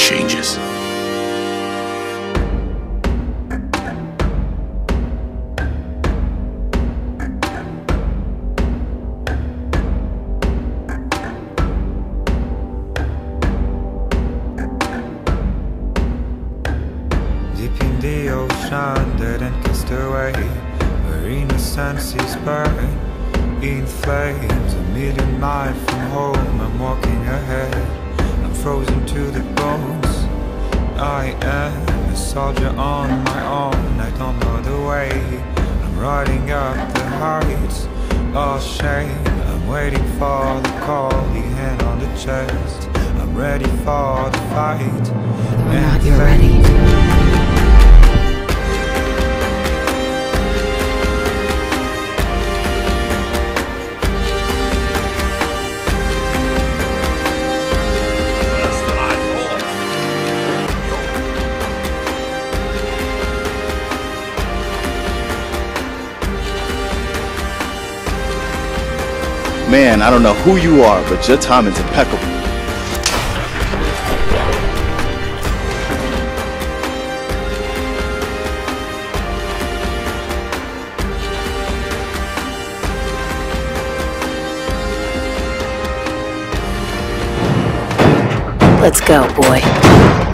changes. Deep in the ocean, dead and cast away, where innocence is burning in flames, a million miles from home, I'm walking ahead frozen to the bones. I am a soldier on my own. I don't know the way. I'm riding up the heights of shame. I'm waiting for the call, the hand on the chest. I'm ready for the fight. Not, you're ready. Man, I don't know who you are, but your timing's impeccable. Let's go, boy.